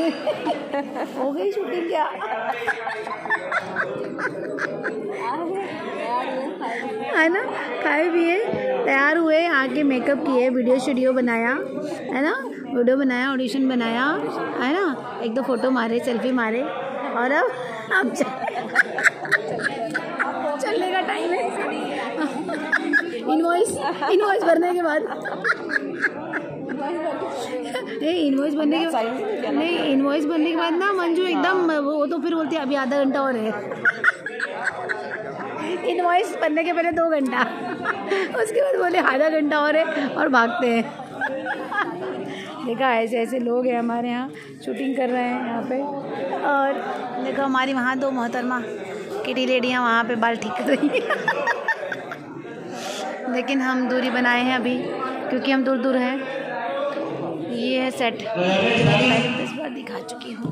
हो गई शूटिंग क्या? है ना? खाए पिए, तैयार हुए, आके मेकअप किए वीडियो स्टूडियो बनाया, है ना? वीडियो बनाया ऑडिशन बनाया, है ना? एक दो फ़ोटो मारे सेल्फी मारे, और अब अब चलने का टाइम है। इनवॉइस इनवॉइस भरने के बाद। नहीं इनवॉइस बनने के बाद नहीं इनवॉइस बनने के बाद ना मंजू एकदम वो तो फिर बोलती है अभी आधा घंटा और है। इनवॉइस बनने के पहले दो घंटा। उसके बाद बोले आधा घंटा और है और भागते हैं। देखा ऐसे ऐसे लोग हैं हमारे यहाँ शूटिंग कर रहे हैं यहाँ पे। और देखो हमारी वहाँ दो मोहतरमा किटी लेडियाँ वहाँ पे बाल ठीक कर रही हैं। लेकिन हम दूरी बनाए हैं अभी क्योंकि हम दूर दूर हैं। ये है सेट दस बार दिखा चुकी हूँ.